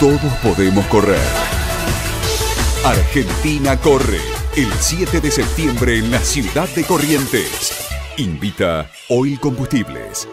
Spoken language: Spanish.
todos podemos correr. Argentina corre el 7 de septiembre en la ciudad de Corrientes. Invita Oil Combustibles.